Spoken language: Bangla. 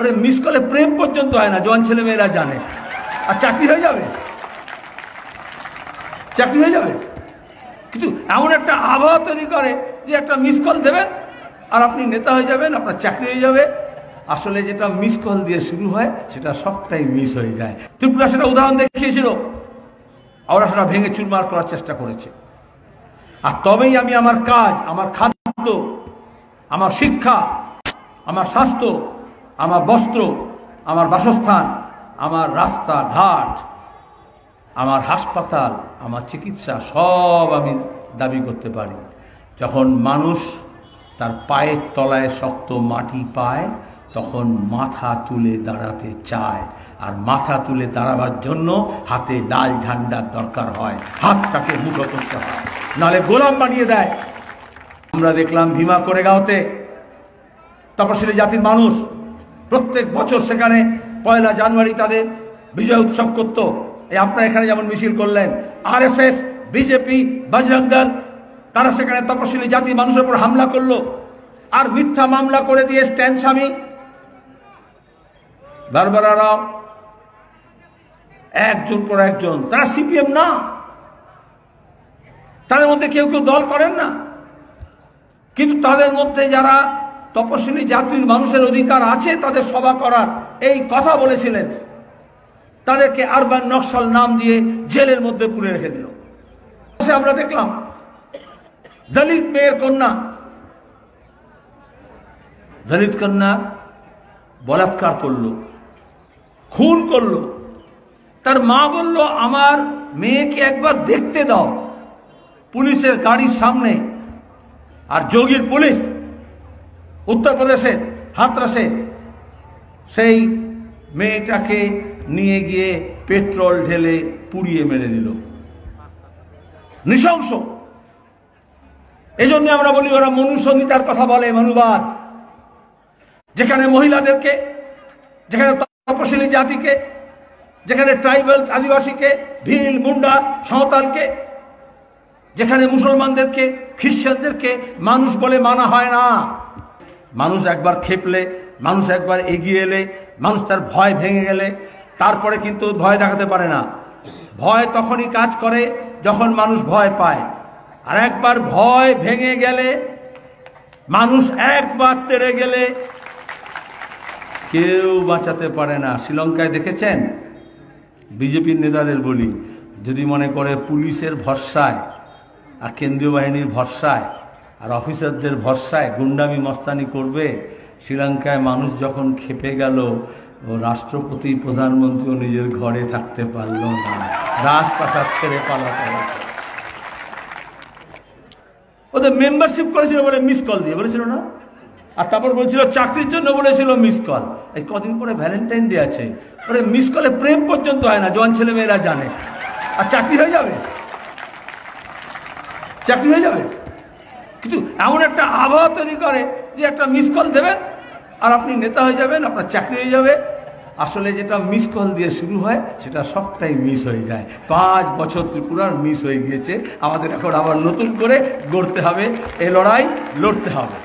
ওরে মিস কলে প্রেম পর্যন্ত হয় না, জোয়ান ছেলে মেয়েরা জানে। আর চাকরি হয়ে যাবে? চাকরি হয়ে যাবে? কিন্তু এমন একটা আবহাওয়া তৈরি করে যে একটা মিস কল দেবেন আর আপনি নেতা হয়ে যাবেন, আপনার চাকরি হয়ে যাবে। আসলে যেটা মিস কল দিয়ে শুরু হয়, সেটা সবটাই মিস হয়ে যায়। ত্রিপুরা সেটা উদাহরণ দেখিয়েছিল। ওরা সেটা ভেঙে চুরমার করার চেষ্টা করেছে। আর তবেই আমি আমার কাজ, আমার খাদ্য, আমার শিক্ষা, আমার স্বাস্থ্য আমার বস্ত্র, আমার বাসস্থান, আমার রাস্তা ঘাট আমার হাসপাতাল, আমার চিকিৎসা, সব আমি দাবি করতে পারি। যখন মানুষ তার পায়ের তলায় শক্ত মাটি পায়, তখন মাথা তুলে দাঁড়াতে চায়। আর মাথা তুলে দাঁড়াবার জন্য হাতে লাল ঝান্ডার দরকার হয়। হাতটাকে মুঠো করতে হয়। নাহলে গোলাম বানিয়ে দেয়। আমরা দেখলাম ভীমা করে গাওতে তপশিলি জাতির মানুষ প্রত্যেক বছর সেখানে পয়লা জানুয়ারি তাদের বিজয় উৎসব করত। এই আপনারা এখানে যেমন মিছিল করলেন R S S BJP Bajrang Dal তারা সেখানে তপশিলি জাতির মানুষের উপর হামলা করল। আর মিথ্যা মামলা করে দিয়ে স্ট্যান্ড স্বামী। বারবারা রাও একজন পর একজন। তারা সিপিএম না। তাদের মধ্যে কেউ কেউ দল করেন না। কিন্তু তাদের মধ্যে যারা তপশিলি জাতির মানুষের অধিকার আছে, তাদের সভা করার এই কথা বলেছিলেন। তাদেরকে আরবান নকশাল নাম দিয়ে জেলের মধ্যে পুরে রেখে দিল। আমরা দেখলাম, দলিত মেয়ের কন্যা। দলিত কন্যা বলাৎকার করল, খুন করল। তার মা বলল, আমার মেয়েকে একবার দেখতে দাও, পুলিশের গাড়ির সামনে। আর যোগীর পুলিশ উত্তরপ্রদেশে হাতরাসে সেই মেয়েটাকে নিয়ে গিয়ে পেট্রোল ঢেলে পুড়িয়ে মেরে দিল। নৃশংস। এই জন্য আমরা বলি, ওরা মনুসংহিতার কথা বলে, মনুবাদ। যেখানে মহিলাদেরকে, যেখানে তপশিলি জাতিকে, যেখানে ট্রাইবালস আদিবাসীকে, ভিল, মুন্ডা, সাঁওতালকে, যেখানে মুসলমানদেরকে, খ্রিস্টানদেরকে মানুষ বলে মানা হয় না। মানুষ একবার খেপলে, মানুষ একবার এগিয়ে এলে, মানুষ তার ভয় ভেঙে গেলে, তারপরে কিন্তু ভয় দেখাতে পারে না। ভয় তখনই কাজ করে যখন মানুষ ভয় পায়। আর একবার ভয় ভেঙে গেলে, মানুষ একবার তেড়ে গেলে কেউ বাঁচাতে পারে না। শ্রীলঙ্কায় দেখেছেন? বিজেপির নেতাদের বলি, যদি মনে করে পুলিশের ভরসায় আর কেন্দ্রীয় বাহিনীর ভরসায় আর অফিসারদের ভরসায় গুন্ডামি মস্তানি করবে। শ্রীলঙ্কায় মানুষ যখন খেপে গেল, ও রাষ্ট্রপতি প্রধানমন্ত্রীও নিজের ঘরে থাকতে পারল না। রাজপ্রাসাদ ছেড়ে পালাতে। ওদের মেম্বারশিপ করেছিল বলে মিস কল দিয়ে, বলেছিল না? আর তারপর বলছিল, চাকরির জন্য বলেছিল মিস কল এই কদিন পরে ভ্যালেন্টাইন ডে আছে। ওরে মিস কলে প্রেম পর্যন্ত হয় না, জোয়ান ছেলে মেয়েরা জানে। আর চাকরি হয়ে যাবে? চাকরি হয়ে যাবে? কিন্তু এমন একটা আবহাওয়া তৈরি করে যে একটা মিস কল দেবেন আর আপনি নেতা হয়ে যাবেন, আপনার চাকরি হয়ে যাবে। আসলে যেটা মিস কল দিয়ে শুরু হয়, সেটা সবটাই মিস হয়ে যায়। পাঁচ বছর ত্রিপুরার মিস হয়ে গিয়েছে। আমাদের এখন আবার নতুন করে গড়তে হবে। এ লড়াই লড়তে হবে।